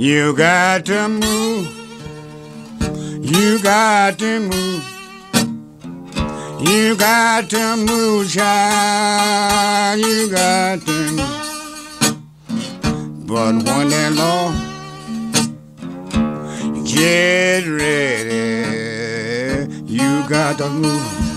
You got to move. You got to move. You got to move, child. You got to move. But one day, Lord, get ready, you got to move.